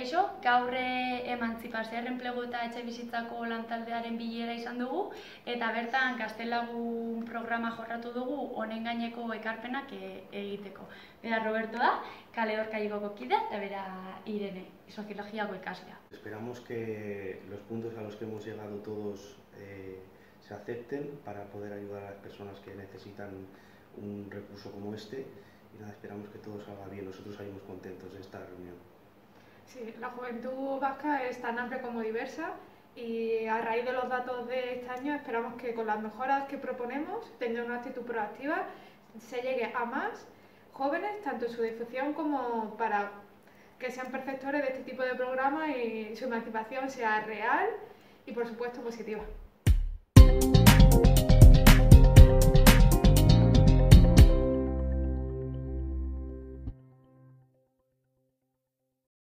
kaixo, gaur emantzipazioa enplegu eta etxe bizitzako lantaldearen bilera izan dugu, eta bertan gaztelagun programa jorratu dugu honen gaineko ekarpenak e, egiteko. Bera Roberto da, kale dorkaigoko kidea, eta bera Irene, soziologiako ikaslea. Esperamos que los puntos a los que hemos llegado todos eh, se acepten para poder ayudar a las personas que necesitan un recurso como este y nada, esperamos que todo salga bien. Nosotros salimos contentos de esta reunión. Sí, la juventud vasca es tan amplia como diversa y a raíz de los datos de este año esperamos que con las mejoras que proponemos, teniendo una actitud proactiva, se llegue a más jóvenes, tanto en su difusión como para que sean perceptores de este tipo de programas y su emancipación sea real y por supuesto positiva.